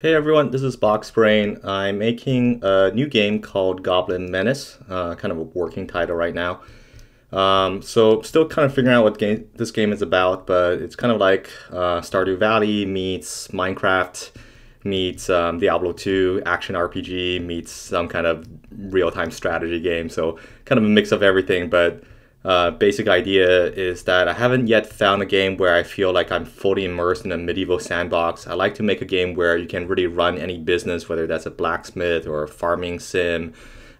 Hey everyone, this is Boxbrain. I'm making a new game called Goblin Menace, uh, kind of a working title right now. Um, so still kind of figuring out what game this game is about, but it's kind of like uh, Stardew Valley meets Minecraft meets um, Diablo 2 action RPG meets some kind of real-time strategy game. So kind of a mix of everything, but uh, basic idea is that I haven't yet found a game where I feel like I'm fully immersed in a medieval sandbox. I like to make a game where you can really run any business, whether that's a blacksmith or a farming sim.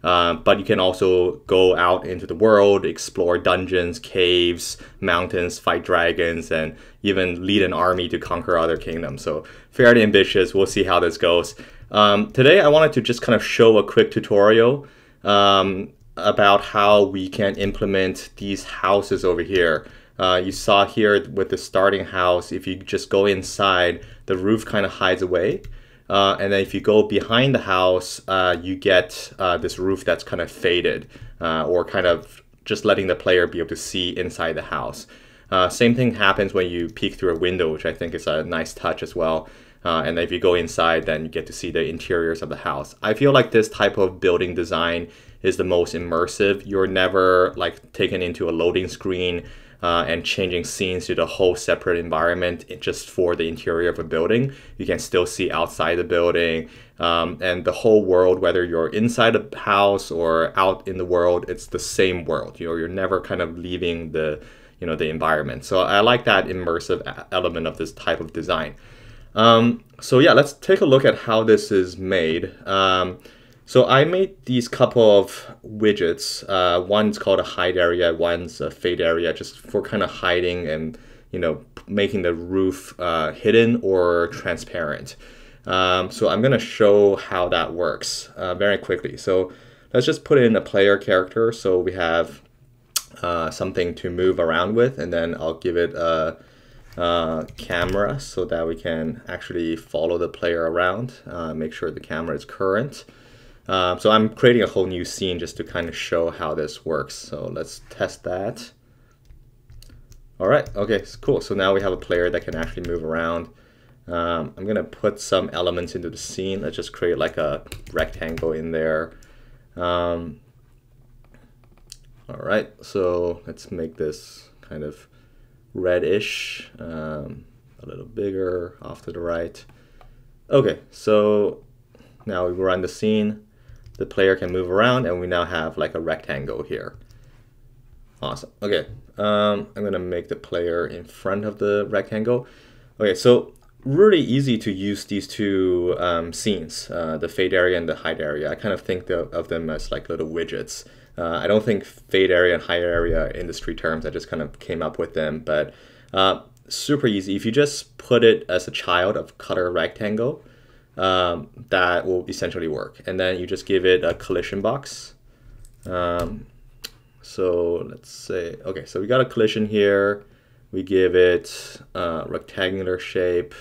Uh, but you can also go out into the world, explore dungeons, caves, mountains, fight dragons, and even lead an army to conquer other kingdoms. So fairly ambitious. We'll see how this goes. Um, today, I wanted to just kind of show a quick tutorial. Um, about how we can implement these houses over here. Uh, you saw here with the starting house, if you just go inside, the roof kind of hides away. Uh, and then if you go behind the house, uh, you get uh, this roof that's kind of faded uh, or kind of just letting the player be able to see inside the house. Uh, same thing happens when you peek through a window, which I think is a nice touch as well. and if you go inside, then you get to see the interiors of the house. I feel like this type of building design is the most immersive. You're never like taken into a loading screen uh, and changing scenes to the whole separate environment just for the interior of a building. You can still see outside the building um, and the whole world, whether you're inside a house or out in the world, it's the same world. You know, you're never kind of leaving the you know the environment. So I like that immersive element of this type of design. Um, so yeah, let's take a look at how this is made. Um, so I made these couple of widgets. Uh, one's called a hide area, one's a fade area, just for kind of hiding and you know making the roof uh, hidden or transparent. Um, so I'm gonna show how that works uh, very quickly. So let's just put in a player character so we have uh, something to move around with, and then I'll give it a, a camera so that we can actually follow the player around, uh, make sure the camera is current. Um, so I'm creating a whole new scene just to kind of show how this works. So let's test that. All right, okay, cool. So now we have a player that can actually move around. Um, I'm gonna put some elements into the scene. Let's just create like a rectangle in there. Um, all right, so let's make this kind of reddish, um, a little bigger off to the right. Okay, so now we run the scene the player can move around and we now have like a rectangle here. Awesome. Okay, um, I'm gonna make the player in front of the rectangle. Okay, so really easy to use these two um, scenes, uh, the fade area and the hide area. I kind of think of them as like little widgets. Uh, I don't think fade area and hide area industry terms. I just kind of came up with them, but uh, super easy. If you just put it as a child of color rectangle, um, that will essentially work. And then you just give it a collision box. Um, so let's say, okay, so we got a collision here. We give it a rectangular shape.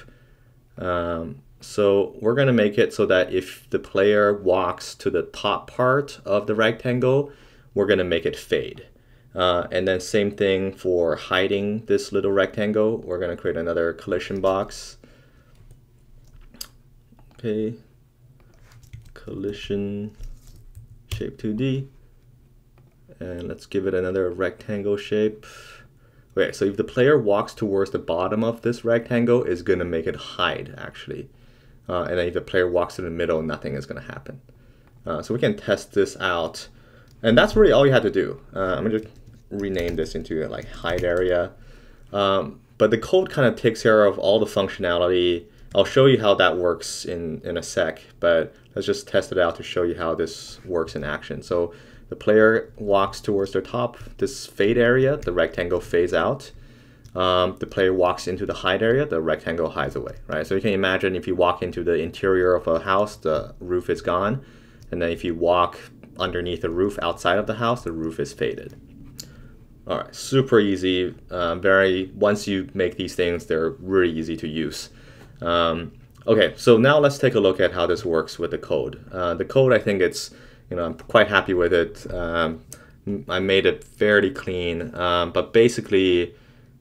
Um, so we're gonna make it so that if the player walks to the top part of the rectangle, we're gonna make it fade. Uh, and then same thing for hiding this little rectangle. We're gonna create another collision box. Okay, collision shape 2D. And let's give it another rectangle shape. Okay, so if the player walks towards the bottom of this rectangle, is gonna make it hide actually. Uh, and then if the player walks in the middle, nothing is gonna happen. Uh, so we can test this out. And that's really all you have to do. Uh, I'm gonna rename this into like hide area. Um, but the code kind of takes care of all the functionality I'll show you how that works in, in a sec, but let's just test it out to show you how this works in action. So the player walks towards the top, this fade area, the rectangle fades out. Um, the player walks into the hide area, the rectangle hides away, right? So you can imagine if you walk into the interior of a house, the roof is gone. And then if you walk underneath the roof outside of the house, the roof is faded. All right, super easy. Uh, very once you make these things, they're really easy to use. Um, okay, so now let's take a look at how this works with the code. Uh, the code, I think it's, you know, I'm quite happy with it. Um, I made it fairly clean, um, but basically,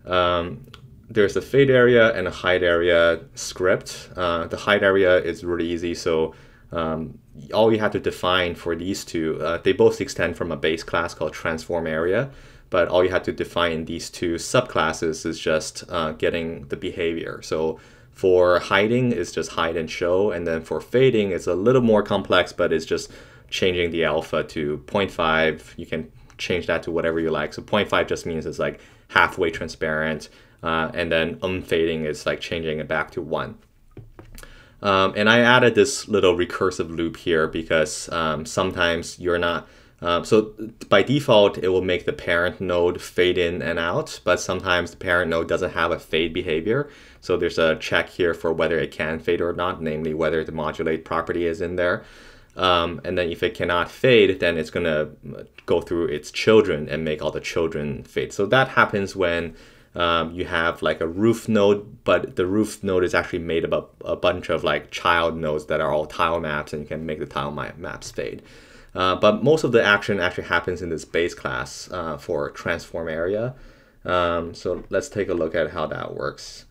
um, there's a fade area and a hide area script. Uh, the hide area is really easy, so um, all you have to define for these two, uh, they both extend from a base class called transform area, but all you have to define in these two subclasses is just uh, getting the behavior. So for hiding, it's just hide and show, and then for fading, it's a little more complex, but it's just changing the alpha to 0.5. You can change that to whatever you like. So 0.5 just means it's like halfway transparent, uh, and then unfading is like changing it back to 1. Um, and I added this little recursive loop here because um, sometimes you're not, um, so by default, it will make the parent node fade in and out, but sometimes the parent node doesn't have a fade behavior. So there's a check here for whether it can fade or not, namely whether the modulate property is in there. Um, and then if it cannot fade, then it's going to go through its children and make all the children fade. So that happens when um, you have like a roof node, but the roof node is actually made up of a bunch of like child nodes that are all tile maps, and you can make the tile maps fade. Uh, but most of the action actually happens in this base class uh, for transform area. Um, so let's take a look at how that works.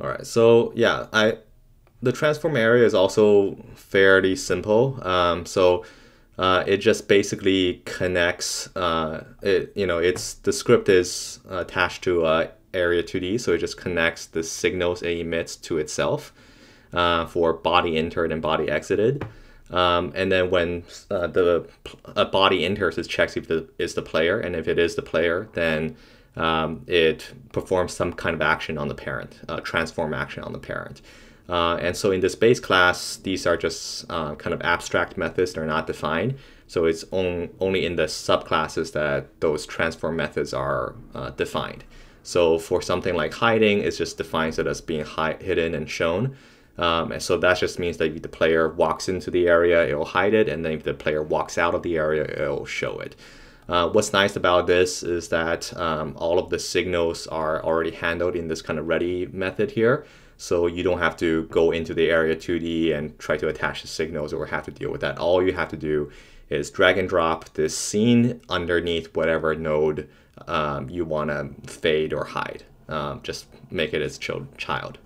All right, so yeah, I the transform area is also fairly simple. Um, so uh, it just basically connects. Uh, it you know it's the script is attached to uh, area 2D, so it just connects the signals it emits to itself uh, for body entered and body exited. Um, and then when uh, the a body enters, it checks if it is the player, and if it is the player, then um, it performs some kind of action on the parent, uh, transform action on the parent. Uh, and so in this base class, these are just uh, kind of abstract methods. They're not defined. So it's on, only in the subclasses that those transform methods are uh, defined. So for something like hiding, it just defines it as being hi- hidden and shown. Um, and so that just means that if the player walks into the area, it will hide it. And then if the player walks out of the area, it will show it. Uh, what's nice about this is that um, all of the signals are already handled in this kind of ready method here. So you don't have to go into the area 2D and try to attach the signals or have to deal with that. All you have to do is drag and drop this scene underneath whatever node um, you want to fade or hide. Um, just make it as child.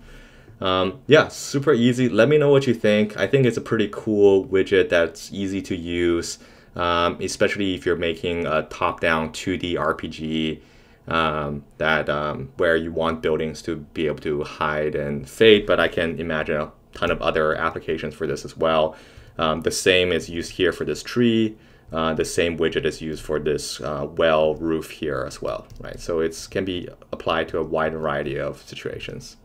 Um, yeah, super easy. Let me know what you think. I think it's a pretty cool widget that's easy to use, um, especially if you're making a top-down 2D RPG um, that um, where you want buildings to be able to hide and fade, but I can imagine a ton of other applications for this as well. Um, the same is used here for this tree. Uh, the same widget is used for this uh, well roof here as well, right? So it can be applied to a wide variety of situations.